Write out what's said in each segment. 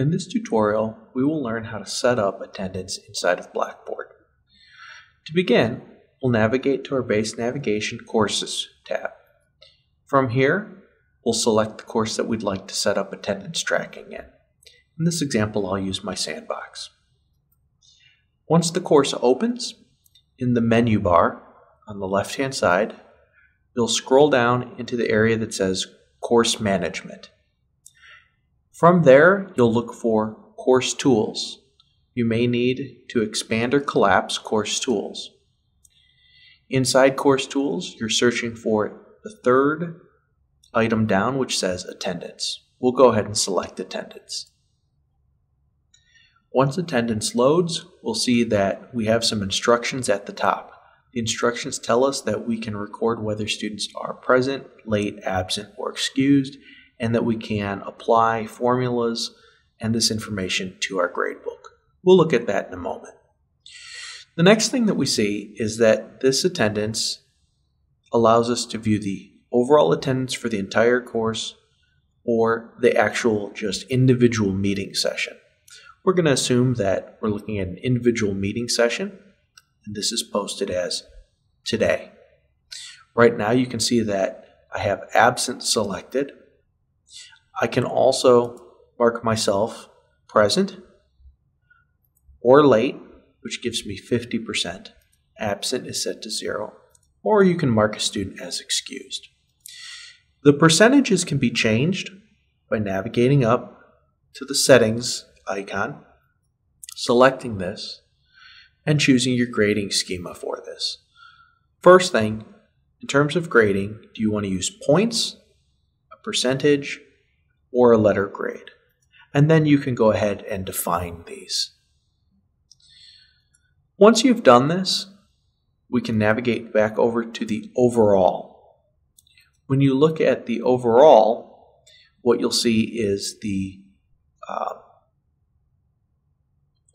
In this tutorial, we will learn how to set up attendance inside of Blackboard. To begin, we'll navigate to our Base Navigation Courses tab. From here, we'll select the course that we'd like to set up attendance tracking in. In this example, I'll use my sandbox. Once the course opens, in the menu bar on the left-hand side, you'll scroll down into the area that says Course Management. From there, you'll look for Course Tools. You may need to expand or collapse Course Tools. Inside Course Tools, you're searching for the third item down which says Attendance. We'll go ahead and select Attendance. Once attendance loads, we'll see that we have some instructions at the top. The instructions tell us that we can record whether students are present, late, absent, or excused, and that we can apply formulas and this information to our gradebook. We'll look at that in a moment. The next thing that we see is that this attendance allows us to view the overall attendance for the entire course or the actual just individual meeting session. We're going to assume that we're looking at an individual meeting session, and this is posted as today. Right now, you can see that I have absent selected. I can also mark myself present or late, which gives me 50%. Absent is set to zero, or you can mark a student as excused. The percentages can be changed by navigating up to the settings icon, selecting this, and choosing your grading schema for this. First thing, in terms of grading, do you want to use points, a percentage, or a letter grade? And then you can go ahead and define these. Once you've done this, we can navigate back over to the overall. When you look at the overall, what you'll see is the uh,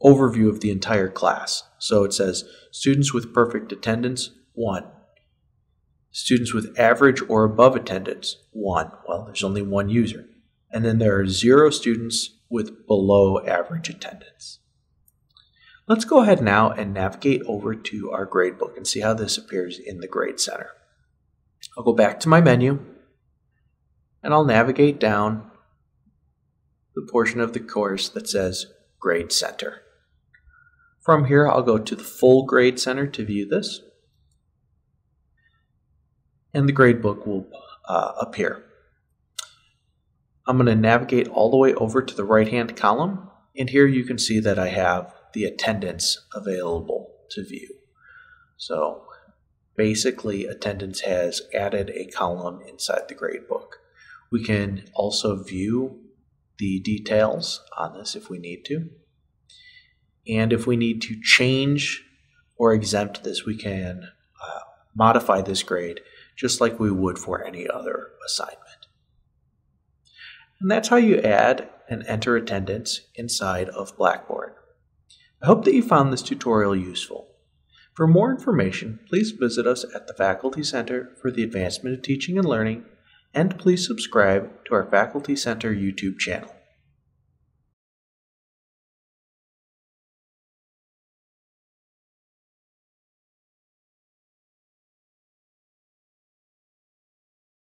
overview of the entire class. So it says students with perfect attendance, 1. Students with average or above attendance, 1. Well, there's only one user. And then there are zero students with below average attendance. Let's go ahead now and navigate over to our gradebook and see how this appears in the Grade Center. I'll go back to my menu and I'll navigate down the portion of the course that says Grade Center. From here, I'll go to the full grade center to view this. And the gradebook will uh, appear. I'm going to navigate all the way over to the right hand column. And here you can see that I have the attendance available to view. So basically, attendance has added a column inside the gradebook. We can also view the details on this if we need to. And if we need to change or exempt this, we can uh, modify this grade just like we would for any other assignment. And that's how you add and enter attendance inside of Blackboard. I hope that you found this tutorial useful. For more information, please visit us at the Faculty Center for the Advancement of Teaching and Learning, and please subscribe to our Faculty Center YouTube channel.